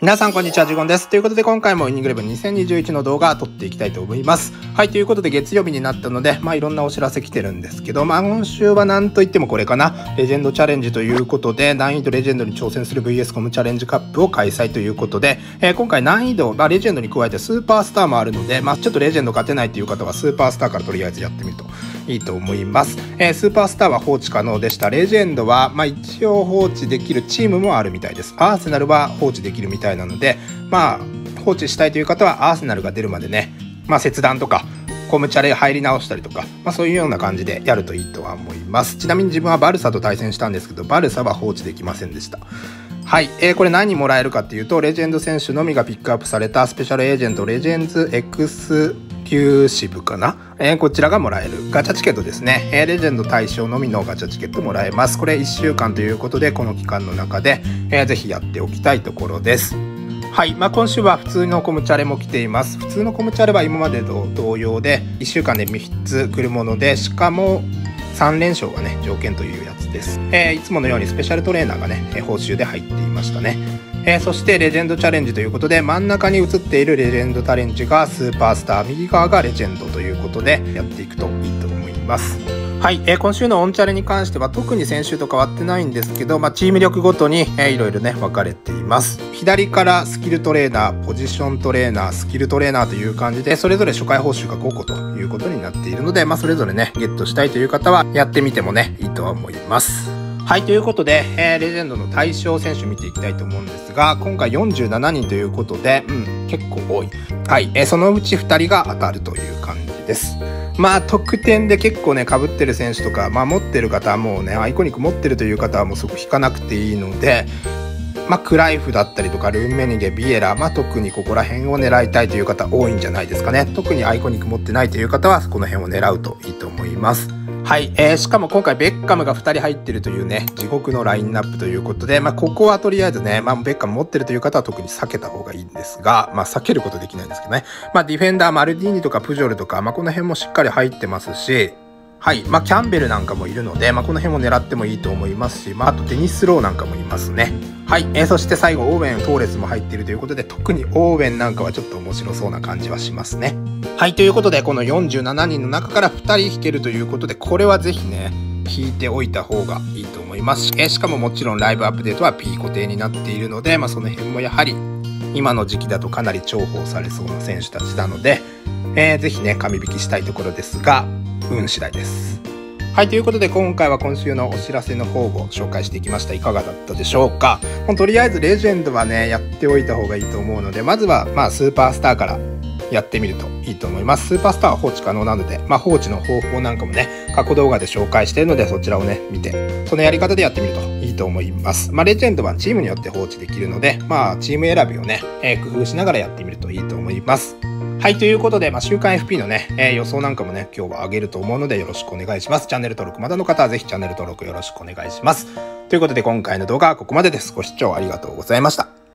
皆さんこんにちは、ジュゴンです。ということで今回もイニングレブン2021の動画を撮っていきたいと思います。はい、ということで月曜日になったので、まあいろんなお知らせ来てるんですけど、まあ今週は何と言ってもこれかな、レジェンドチャレンジということで、難易度レジェンドに挑戦する VS コムチャレンジカップを開催ということで、えー、今回難易度、まあレジェンドに加えてスーパースターもあるので、まあちょっとレジェンド勝てないという方はスーパースターからとりあえずやってみるといいと思います。えー、スーパースターは放置可能でした。レジェンドは、まあ一応放置できるチームもあるみたいです。アーセナルは放置できるみたいたいなので、まあ、放置したいという方はアーセナルが出るまでね、まあ、切断とか、コムチャレ入り直したりとか、まあ、そういうような感じでやるといいとは思います。ちなみに自分はバルサと対戦したんですけど、バルサは放置できませんでした。はい、えー、これ何もらえるかっていうと、レジェンド選手のみがピックアップされたスペシャルエージェント、レジェンズ X 9支部かな、えー、こちらがもらえる。ガチャチケットですね、えー、レジェンド対象のみのガチャチケットもらえます。これ1週間ということでこの期間の中で、えー、ぜひやっておきたいところです。はい、まあ、今週は普通のコムチャレも来ています。普通のコムチャレは今までと同様で1週間で3つ来るものでしかも3連勝がね条件というやつです、えー、いつものようにスペシャルトレーナーがね報酬で入っていましたね、えー、そしてレジェンドチャレンジということで真ん中に映っているレジェンドチャレンジがスーパースター右側がレジェンドということでやっていくといいと思います。はい、えー、今週のオンチャレに関しては特に先週と変わってないんですけど、まあ、チーム力ごとに、えー、いろいろね分かれています。左からスキルトレーナーポジショントレーナースキルトレーナーという感じでそれぞれ初回報酬が5個ということになっているので、まあ、それぞれねゲットしたいという方はやってみてもねいいとは思います。はい、ということで、えー、レジェンドの対象選手見ていきたいと思うんですが、今回47人ということで、うん、結構多い。はい、えー、そのうち2人が当たるという感じ。です。まあ得点で結構ねかぶってる選手とか、まあ、持ってる方はもうねアイコニック持ってるという方はもうそこ引かなくていいのでまあ、クライフだったりとかルーンメニゲビエラ、まあ、特にここら辺を狙いたいという方多いんじゃないですかね特にアイコニック持ってないという方はこの辺を狙うといいと思いますはい、えー、しかも今回ベッカムが2人入ってるというね、地獄のラインナップということで、まあ、ここはとりあえずね、まあ、ベッカム持ってるという方は特に避けた方がいいんですが、まあ、避けることできないんですけどね。まあ、ディフェンダー、マルディーニとかプジョルとか、まあ、この辺もしっかり入ってますし、はい。まあ、キャンベルなんかもいるので、まあ、この辺も狙ってもいいと思いますし、まあ、あとデニス・ローなんかもいますね。はい。えー、そして最後、オーウェン、トーレスも入っているということで、特にオーウェンなんかはちょっと面白そうな感じはしますね。はい、ということで、この47人の中から2人引けるということで、これはぜひね、引いておいた方がいいと思います。えしかももちろんライブアップデートは P 固定になっているので、まあ、その辺もやはり今の時期だとかなり重宝されそうな選手たちなので、えー、ぜひね、紙引きしたいところですが、運次第です。はい、ということで今回は今週のお知らせの方を紹介していきました。いかがだったでしょうか？とりあえずレジェンドはね、やっておいた方がいいと思うので、まずはまあスーパースターからやってみるといいと思います。スーパースターは放置可能なので、まあ、放置の方法なんかもね、過去動画で紹介しているので、そちらをね、見て、そのやり方でやってみるといいと思います。まあ、レジェンドはチームによって放置できるので、まあ、チーム選びをね、えー、工夫しながらやってみるといいと思います。はい、ということで、まあ、週刊 FP のね、えー、予想なんかもね、今日は上げると思うのでよろしくお願いします。チャンネル登録まだの方はぜひチャンネル登録よろしくお願いします。ということで今回の動画はここまでです。ご視聴ありがとうございました。